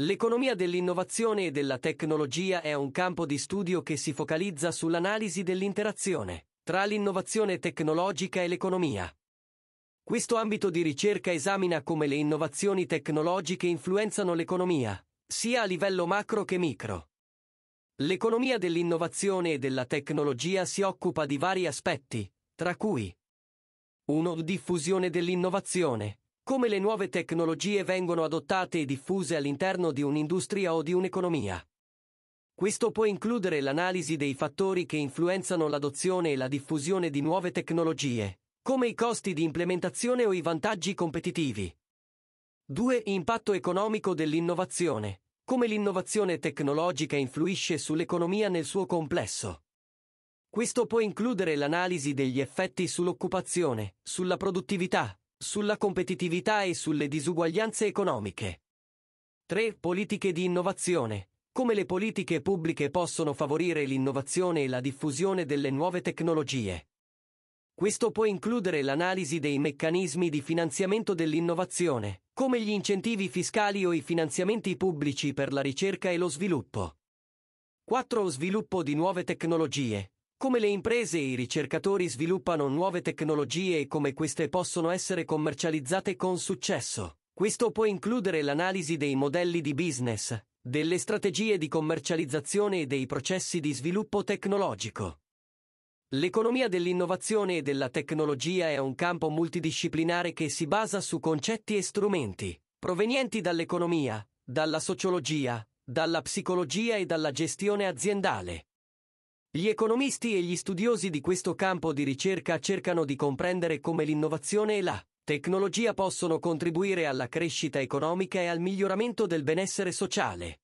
L'economia dell'innovazione e della tecnologia è un campo di studio che si focalizza sull'analisi dell'interazione tra l'innovazione tecnologica e l'economia. Questo ambito di ricerca esamina come le innovazioni tecnologiche influenzano l'economia, sia a livello macro che micro. L'economia dell'innovazione e della tecnologia si occupa di vari aspetti, tra cui 1. Diffusione dell'innovazione, come le nuove tecnologie vengono adottate e diffuse all'interno di un'industria o di un'economia. Questo può includere l'analisi dei fattori che influenzano l'adozione e la diffusione di nuove tecnologie, come i costi di implementazione o i vantaggi competitivi. 2. Impatto economico dell'innovazione, come l'innovazione tecnologica influisce sull'economia nel suo complesso. Questo può includere l'analisi degli effetti sull'occupazione, sulla produttività, sulla competitività e sulle disuguaglianze economiche. 3. Politiche di innovazione. Come le politiche pubbliche possono favorire l'innovazione e la diffusione delle nuove tecnologie. Questo può includere l'analisi dei meccanismi di finanziamento dell'innovazione, come gli incentivi fiscali o i finanziamenti pubblici per la ricerca e lo sviluppo. 4. Sviluppo di nuove tecnologie. Come le imprese e i ricercatori sviluppano nuove tecnologie e come queste possono essere commercializzate con successo. Questo può includere l'analisi dei modelli di business, delle strategie di commercializzazione e dei processi di sviluppo tecnologico. L'economia dell'innovazione e della tecnologia è un campo multidisciplinare che si basa su concetti e strumenti provenienti dall'economia, dalla sociologia, dalla psicologia e dalla gestione aziendale. Gli economisti e gli studiosi di questo campo di ricerca cercano di comprendere come l'innovazione e la tecnologia possono contribuire alla crescita economica e al miglioramento del benessere sociale.